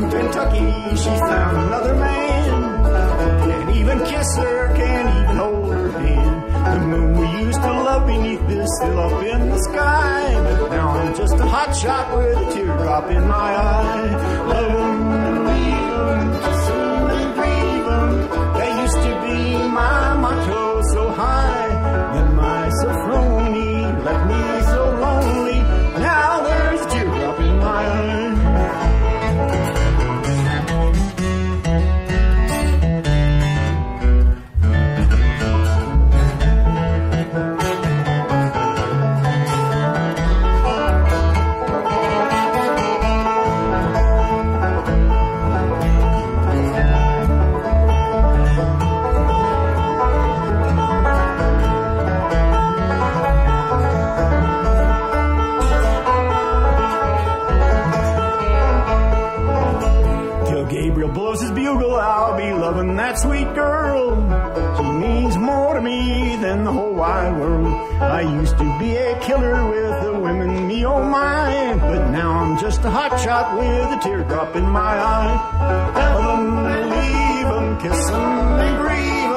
Kentucky, she found another man. Can't even kiss her, can't even hold her hand. The moon we used to love beneath is still up in the sky. But now I'm just a hot shot with a teardrop in my eye. Love that sweet girl. She means more to me than the whole wide world. I used to be a killer with the women, me oh my, but now I'm just a hot shot with a teardrop in my eye. Tell them, leave them, kiss them, and grieve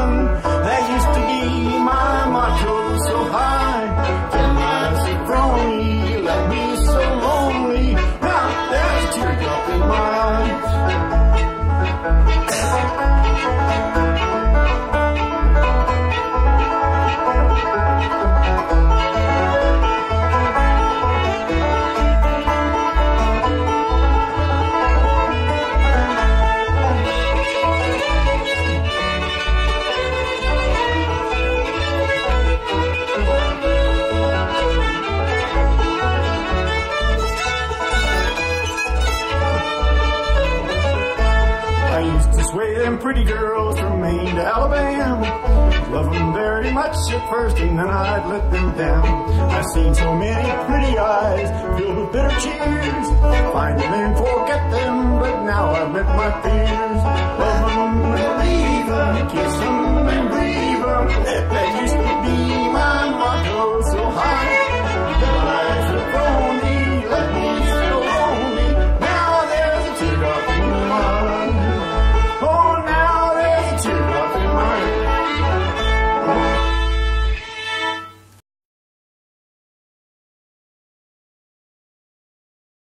I used to sway them pretty girls from Maine to Alabama. Love them very much at first, and then I'd let them down. I've seen so many pretty eyes filled with bitter tears. Finally, and forget them, but now I've met my fears. Love them and leave them, kiss them and leave them.